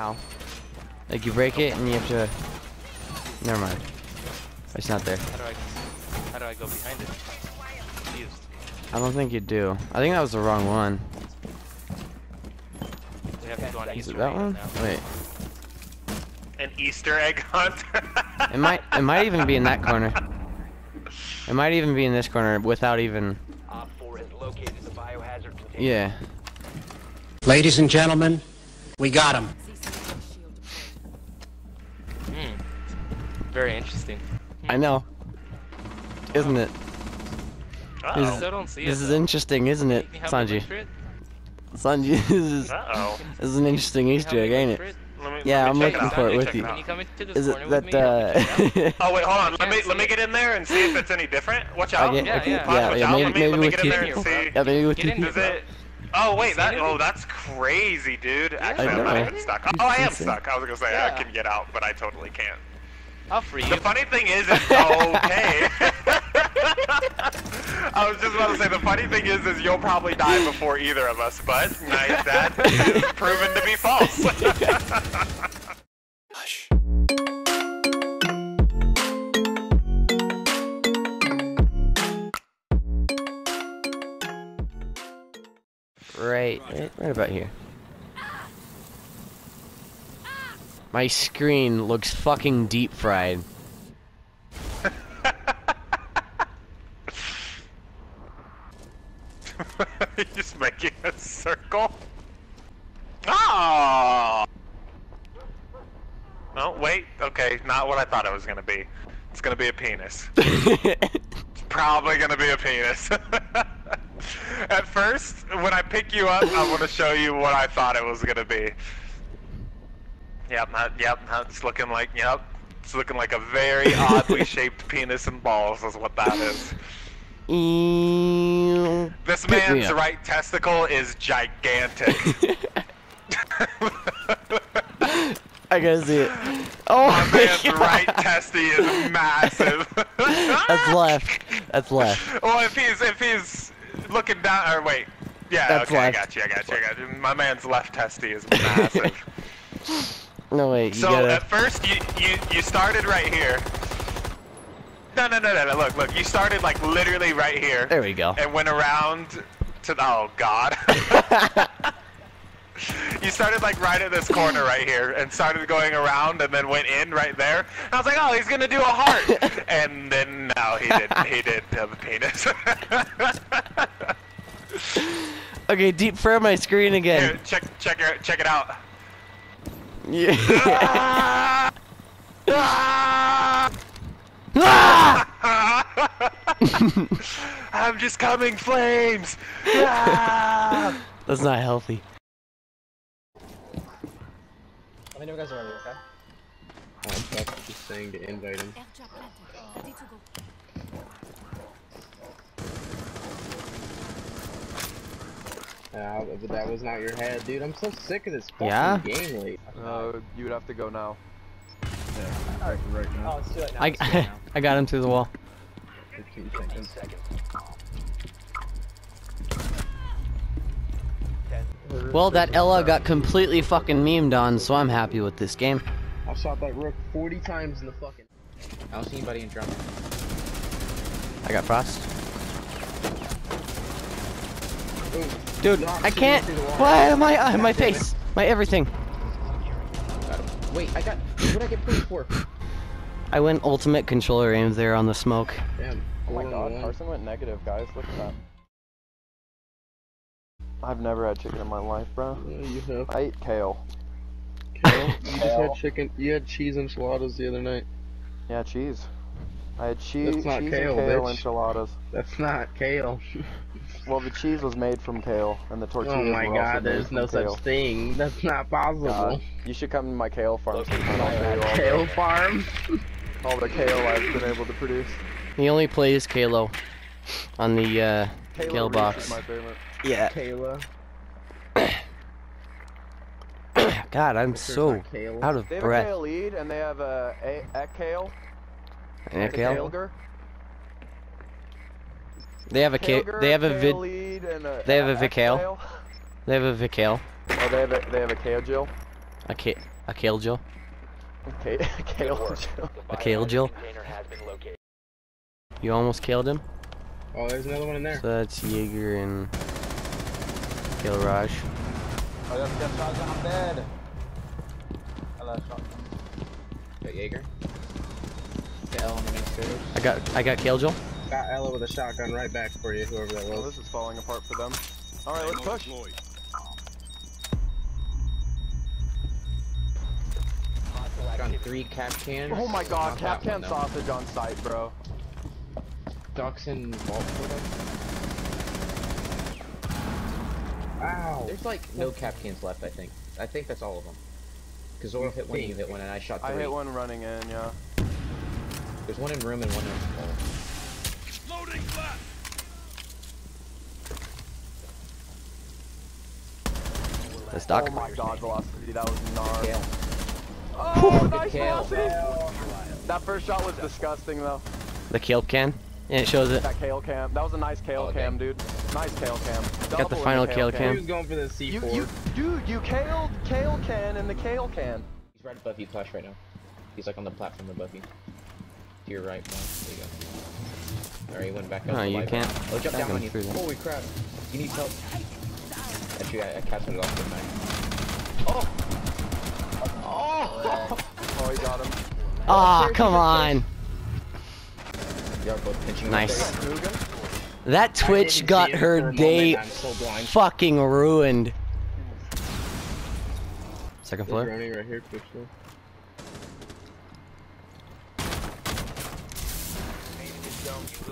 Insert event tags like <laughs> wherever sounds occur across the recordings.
Ow. Like you break it and you have to. Never mind. It's not there. How do I, how do I go behind it? Confused. I don't think you do. I think that was the wrong one. We have to go on Is Easter it that one? now. Wait. An Easter egg hunt. It might. It might even be in that corner. It might even be in this corner without even. Op 4 has located the biohazard container. Yeah. Ladies and gentlemen, we got him. Very interesting. I know. Isn't it? Uh This I oh. still don't see This it. is though. interesting, isn't it, Can you help me Sanji? it? Sanji, <laughs> this is, Uh oh. this is an interesting Easter egg, ain't it? it? Let me, Yeah, let I'm looking it for it with you. out. Can you come into this Is it that? with me? Help me check it out? Uh... Oh wait, hold on. Let me let me get in there and see if it's any different. Watch out. get, Yeah, okay, yeah. yeah, Watch yeah, maybe, Let me- maybe let me with get in you. there and see. Yeah, maybe with Get you. in Is it? Oh wait, that oh that's crazy, dude. Actually, I I'm not even stuck. Oh, I am stuck. I was gonna say Yeah. I can get out, but I totally can't. I'll free The funny thing is, it's okay. <laughs> I was just about to say the funny thing is, is you'll probably die before either of us, but nice, that is proven to be false. <laughs> Hush. Right, right, right about here. My screen looks fucking deep fried. <laughs> Just making a circle. Oh. Oh wait, okay, not what I thought it was gonna be. It's gonna be a penis. <laughs> It's probably gonna be a penis. <laughs> At first, when I pick you up, I want to show you what I thought it was gonna be. Yep, yep, that's looking like, yep, it's looking like a very <laughs> oddly shaped penis and balls is what that is. This man's right testicle is gigantic. <laughs> I gotta see it. Oh My man's God. right testy is massive. <laughs> That's left. That's left. Well, if he's if he's looking down, or wait, yeah, That's okay, I got you, I got you, I got you. My man's left testy is massive. No wait, so gotta. at first you you you started right here. No, no, no, no, no. Look, look. You started like literally right here. There we go. and went around to oh god. <laughs> <laughs> you started like right at this corner right here and started going around and then went in right there. And I was like, oh, he's gonna do a heart. <laughs> and then no, he didn't. He did have a penis. Okay, deep fry my screen Here, again. check check it check it out. Yeah. Ah! Ah! Ah! I'm just coming flames. <laughs> That's not healthy. Let me know guys are ready, okay? I'm just saying to invite him. Airdrop planted. Ready to go. Uh, but that was not your head, dude. I'm so sick of this fucking Yeah? game late. Uh, you would have to go now. right, right now. Oh, let's do it now. I, let's do it now. <laughs> I got him through the wall. 15 seconds. Seconds. Well, that Ela got completely fucking memed on, so I'm happy with this game. I shot that rook 40 times in the fucking. I don't see anybody in drum. I got frost. Dude, Knocked I can't. into the wall. Why? My eye, my God damn it. face, my everything. Wait, I got. What did I get pushed for? I went ultimate controller aim there on the smoke. Damn. Oh my god. Carson went negative, guys. Look at that. I've never had chicken in my life, bro. Yeah, you have. I ate kale. Kale? <laughs> You just had chicken. You had cheese enchiladas the other night. Yeah, cheese. I had cheese, That's not cheese kale, and kale bitch. enchiladas. That's not kale. <laughs> Well, the cheese was made from kale, and the tortillas oh my were god, there's from no kale. such thing. That's not possible. God, you should come to my kale farm sometime. I'll show you all, Kale farm? the, <laughs> all the kale I've been able to produce. He only plays Kalo on the uh, Kale Kale box. is my. Yeah. Kayla. <coughs> God, I'm There's so kale. out of They have a kale lead, and they have a, a, a kale. Yeah, and a Kale. Kaleger. They have a K. Kaleger, They have a vid. lead, and a, they have a X Vicale. kale. They have a Vicale. Oh, they have a they have a kale Jill. A K a Kale Jill. Okay, <laughs> A Kale Jill. Container has been located. You almost killed him. Oh, there's another one in there. So that's Jaeger and Kill Raj. I got got shotgun, I'm dead. Got Jaeger. The L on the main stairs. I got I got Killjoy. Got Ela with a shotgun right back for you, whoever that Oh, was. this is falling apart for them. Alright, let's push. Got three Kapkans. Oh my god, Not that Kapkan one, sausage on site, bro. Ducks and vault photo. Ow! There's like no Kapkans left, I think. I think that's all of them. Cause Zoro hit one, you hit one, and I shot three. I three. hit one running in, yeah. There's one in room and one in That's Doc. Oh my god, velocity, that was gnarly. Kale. Oh, nice Kale. velocity! That first shot was disgusting though. The kill can. Yeah, it shows it. That kale cam. That was a nice kale Oh, cam, dude. Nice kale cam. Got the Double in final kale He cam. was going for the C4. You, you, dude, you kaled kale can in the kale can. He's right above you, Flash, right now. He's like on the platform above you. To your right, Mom. There you go. Alright, he went back up. No, you light can't. Oh, jump down him on you. through there. Holy crap. You need help. Actually, I, I casted it off the night. Oh, he got him. Ah, come on. Y'all both pinching him Nice. up there. Mugen? That Twitch got her a moment, day so fucking ruined. Second floor. right here, Twitch.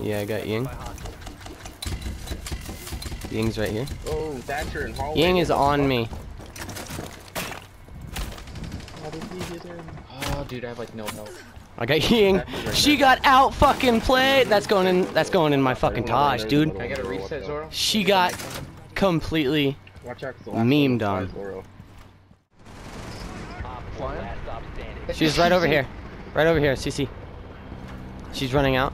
Yeah, I got Ying. Ying's right here. Oh, Thatcher and hallway. Ying is on me. How did he get in? Oh, dude, I have like no health. I got Ying. She got out fucking played. That's going in. That's going in my fucking Taj, dude. Can I get a reset, Zoro? She got completely. Watch out, 'cause the Memed on. Zoro. Op four Flying? last stop standing. She's right over here. Right over here, CC. She's running out.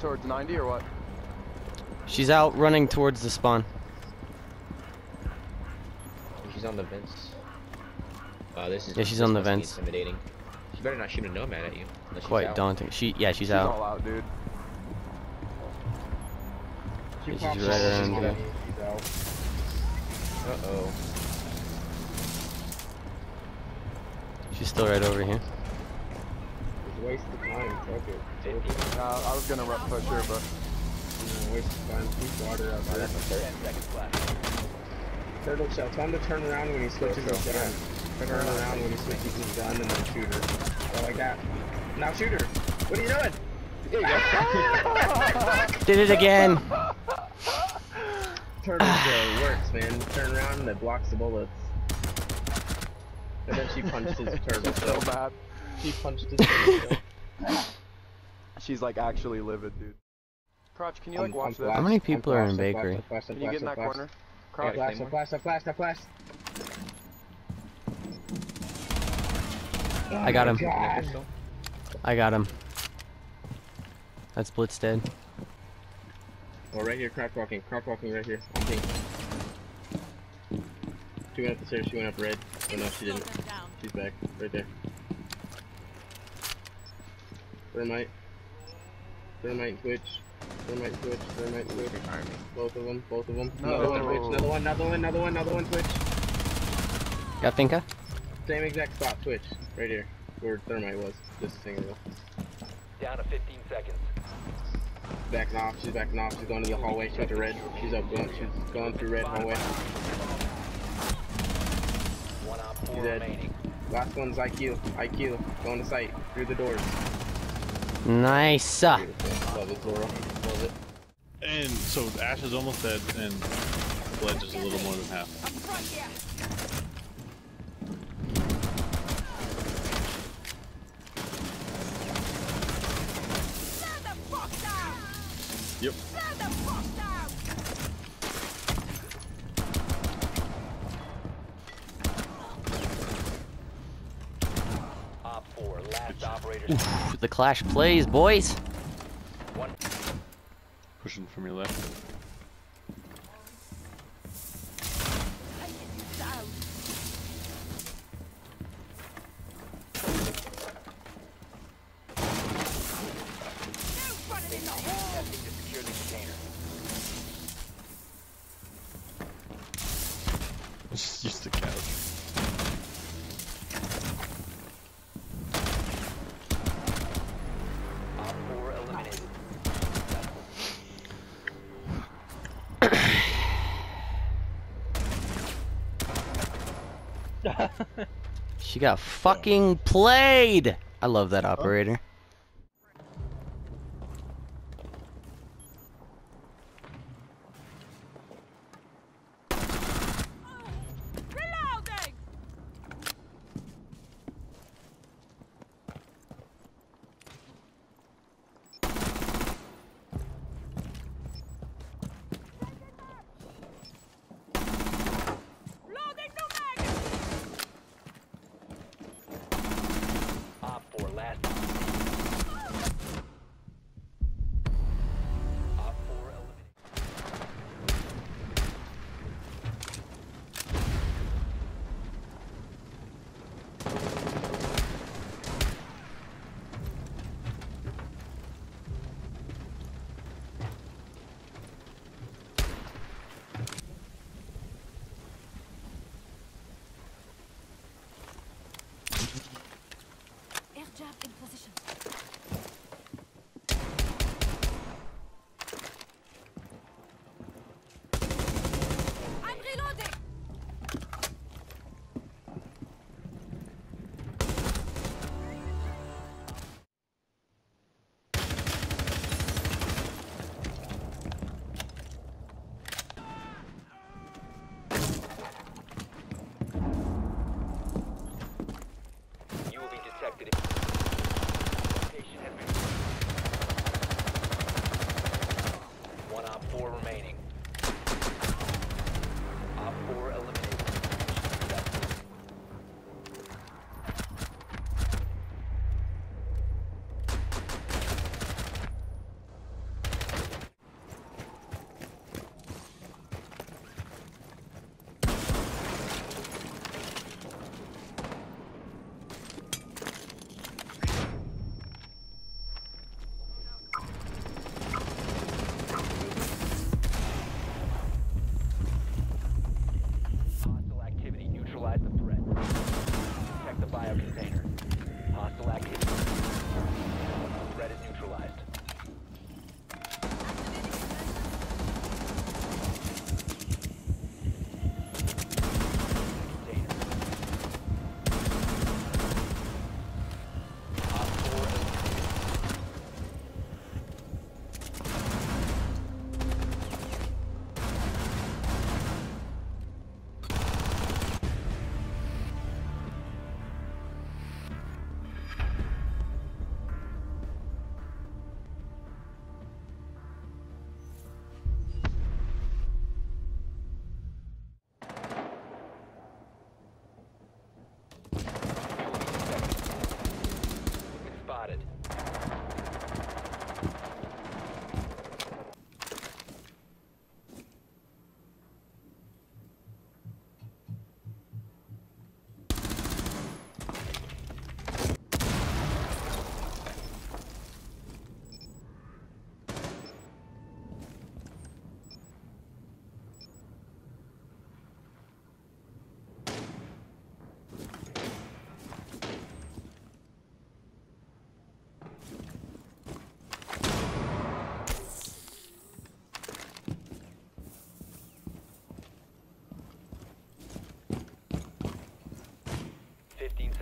Towards 90 or what? She's out running towards the spawn. She's on the vents. Wow, this is Yeah, she's this on the vents. Intimidating. She better not shoot a nomad at you. unless she's Quite out. daunting. She, yeah, she's She's out. all out, dude. She She's right off, around she's here. out. Uh oh. She's still right over here. It's waste of time. Fuck it. Uh, I was gonna run push her, but a waste of time. Keep water out there. Ten seconds left. Turtle shell. Tell him to turn around when he switches his gun. Turn around when he switches his gun and then shoot her. Go like that. Now shoot her. What are you doing? There you go. <laughs> Did it again. <laughs> Turtle shell works, man. Turn around and it blocks the bullets. And then she punched his <laughs> turtle so shell. bad. She punched his turtle shell. She's like actually livid, dude. Crotch, can you um, like watch this? How many people are in bakery? flash, I'm flash, I'm Can you get in that corner? Crotch, got a Flash, I flash, flash, flash. I got him. Oh I got him. That's Blitz dead. Oh, right here, crouch walking, crouch walking right here. On pink. She went up the stairs, she went up red. Oh no, she didn't. She's back, right there. Thermite. Thermite Twitch. Thermite Twitch, Thermite Twitch. Both of them, both of them. Another one Twitch, another one, another one, another one, another one Twitch. Got Finka? Same exact spot, Twitch. Right here, where Thermite was. Just a second. Down to 15 seconds. Backing off, she's backing off, she's going to the hallway, she went to red. She's up, going, she's going through red hallway. One op four She's dead. remaining. Last one's IQ, IQ, going to site, through the doors. Nice. uh. Beautiful. Love it, Zoro. Love it. And so Ash is almost dead, and Sledge is a little more than half. Yep. Op four, last operator. Oof, the clash plays, boys. Pushing from your left. <laughs> she got fucking played! I love that operator.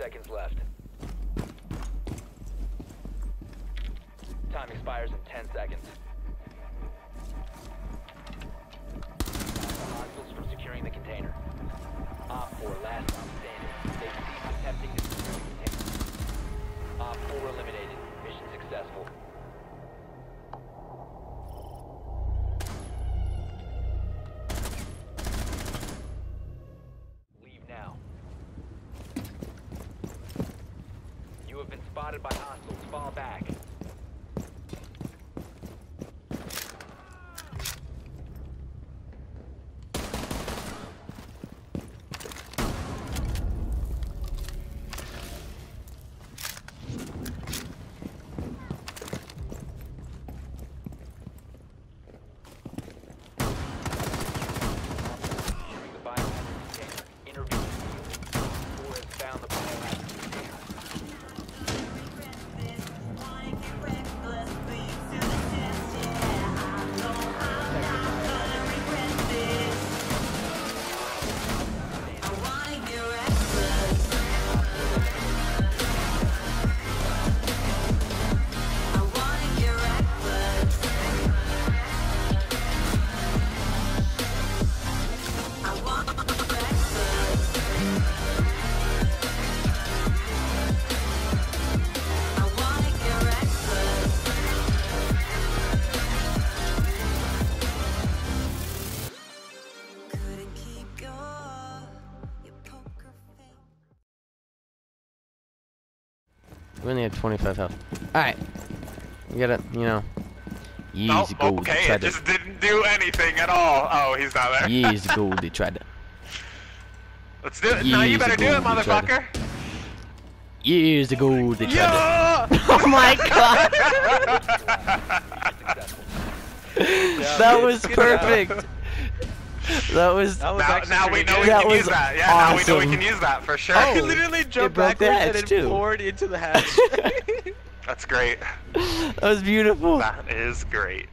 seconds left. Time expires in 10 seconds. Only have 25 health. Alright. We gotta, you know. Oh, Years ago, okay, they it tried just didn't do anything at all. Oh, he's not to. there. Years ago, <laughs> they tried to. Let's do it. No, you better do it, we to- motherfucker. Years ago, they tried Yeah! to. <laughs> Oh my <laughs> god! that was perfect. That was. That was Now, actually now we pretty know we. That can use that. Yeah, now we know we can use that for sure. He oh, literally jumped broke the backwards and hatch, then too. poured into the <laughs> hatch. That's great. That was beautiful. That is great.